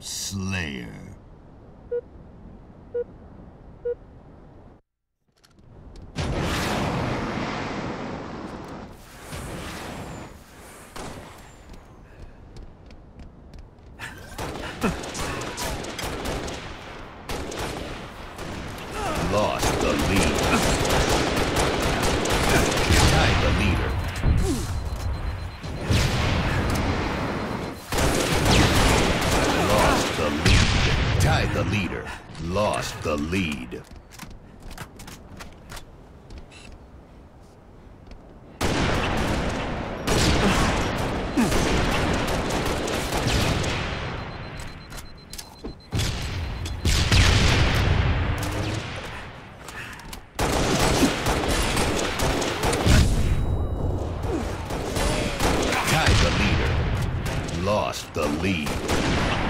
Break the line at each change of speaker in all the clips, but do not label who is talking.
Slayer. Lost the lead. Tied the leader. Lost the lead.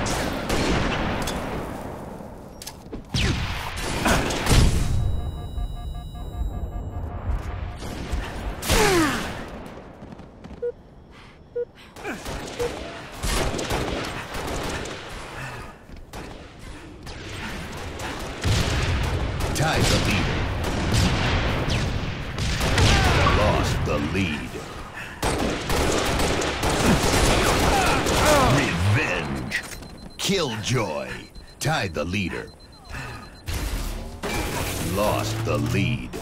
The leader. Lost the lead. Revenge. Killjoy. Tied the leader. Lost the lead.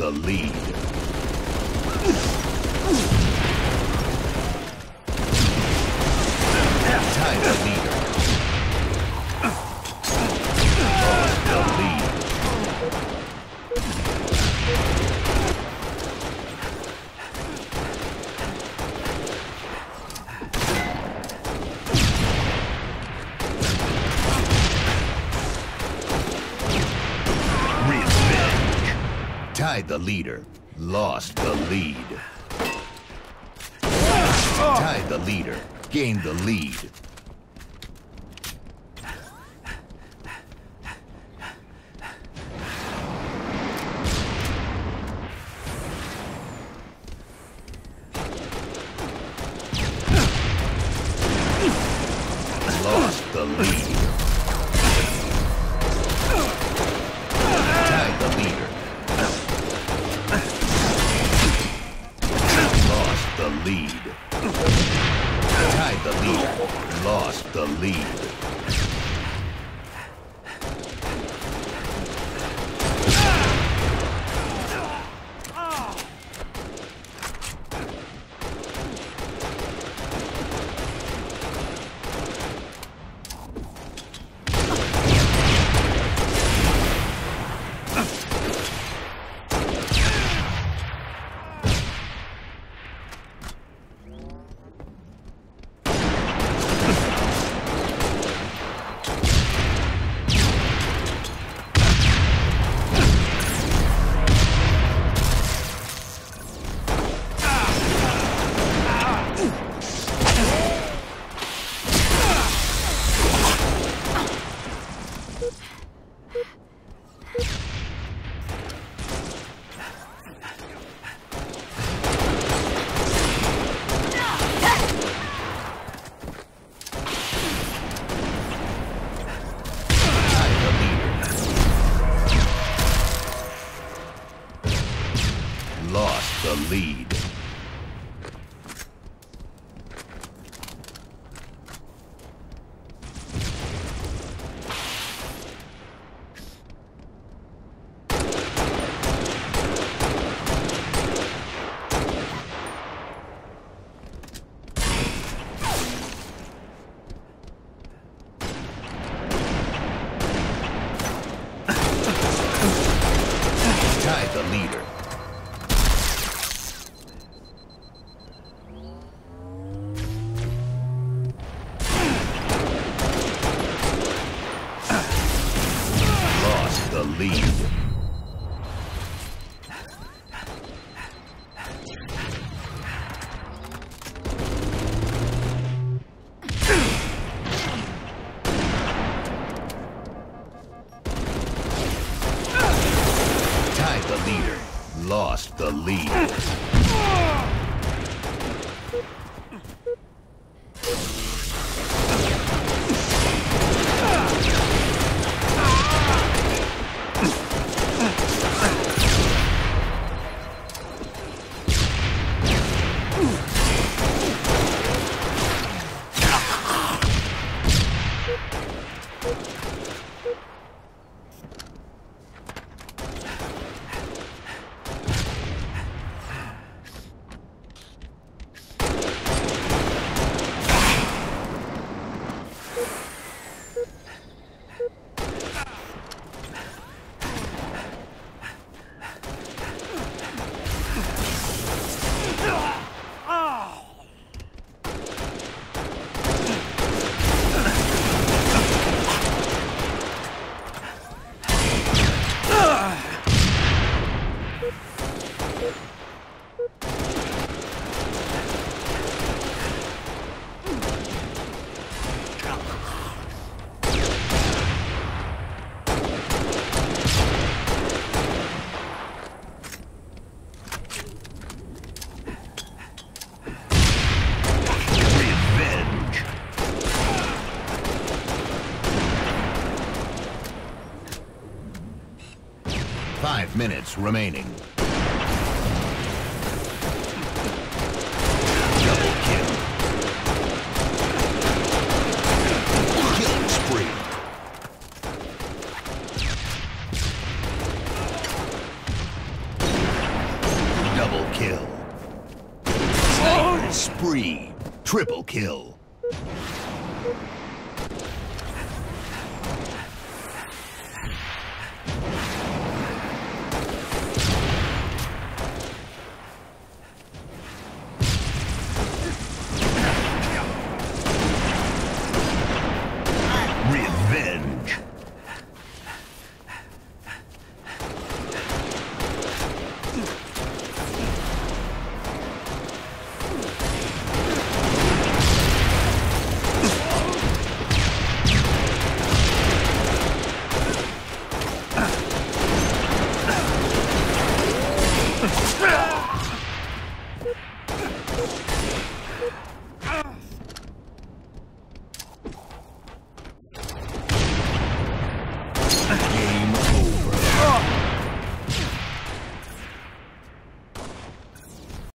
The lead. Tied the leader. Lost the lead. Revenge. Tied the leader. Lost the lead. Tied the leader. Gained the lead. Lead. The lead. Revenge. Five minutes remaining. Double kill. Killing spree. Double kill. Spree. Triple kill.